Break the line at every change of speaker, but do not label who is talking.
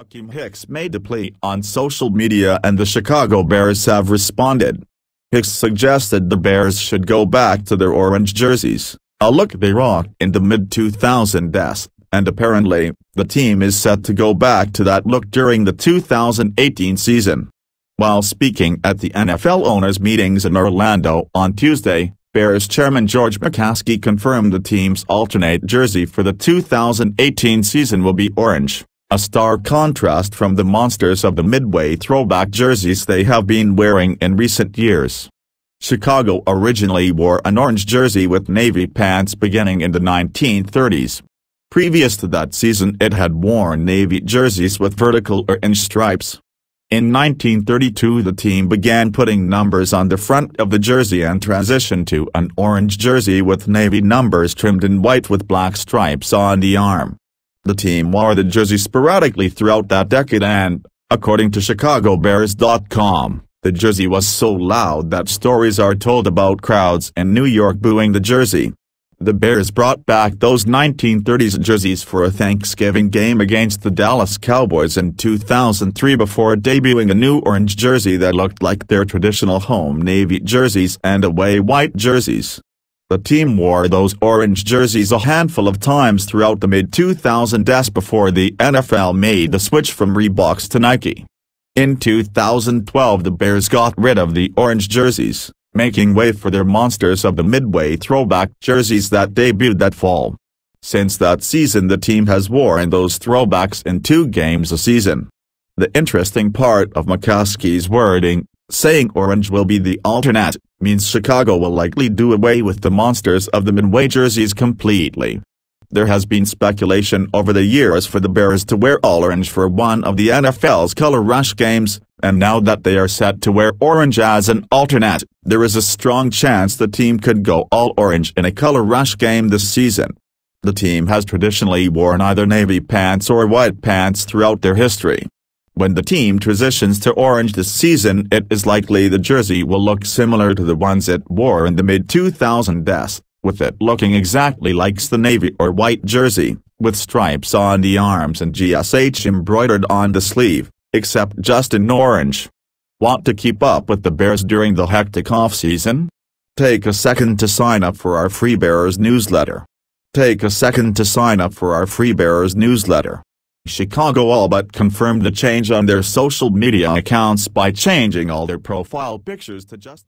Akiem Hicks made the plea on social media and the Chicago Bears have responded. Hicks suggested the Bears should go back to their orange jerseys, a look they rocked in the mid-2000s, and apparently, the team is set to go back to that look during the 2018 season. While speaking at the NFL owners' meetings in Orlando on Tuesday, Bears chairman George McCaskey confirmed the team's alternate jersey for the 2018 season will be orange, a stark contrast from the monsters of the Midway throwback jerseys they have been wearing in recent years. Chicago originally wore an orange jersey with navy pants beginning in the 1930s. Previous to that season it had worn navy jerseys with vertical orange stripes. In 1932 the team began putting numbers on the front of the jersey and transitioned to an orange jersey with navy numbers trimmed in white with black stripes on the arm. The team wore the jersey sporadically throughout that decade and, according to ChicagoBears.com, the jersey was so loud that stories are told about crowds in New York booing the jersey. The Bears brought back those 1930s jerseys for a Thanksgiving game against the Dallas Cowboys in 2003 before debuting a new orange jersey that looked like their traditional home navy jerseys and away white jerseys. The team wore those orange jerseys a handful of times throughout the mid-2000s before the NFL made the switch from Reeboks to Nike. In 2012 the Bears got rid of the orange jerseys making way for their Monsters of the Midway throwback jerseys that debuted that fall. Since that season the team has worn those throwbacks in two games a season. The interesting part of McCaskey's wording, saying orange will be the alternate, means Chicago will likely do away with the Monsters of the Midway jerseys completely. There has been speculation over the years for the Bears to wear all orange for one of the NFL's Color Rush games, and now that they are set to wear orange as an alternate, there is a strong chance the team could go all orange in a Color Rush game this season. The team has traditionally worn either navy pants or white pants throughout their history. When the team transitions to orange this season it is likely the jersey will look similar to the ones it wore in the mid-2000s with it looking exactly like the navy or white jersey, with stripes on the arms and GSH embroidered on the sleeve, except just in orange. Want to keep up with the Bears during the hectic off-season? Take a second to sign up for our Free Bears newsletter. Take a second to sign up for our Free Bears newsletter. Chicago all but confirmed the change on their social media accounts by changing all their profile pictures to just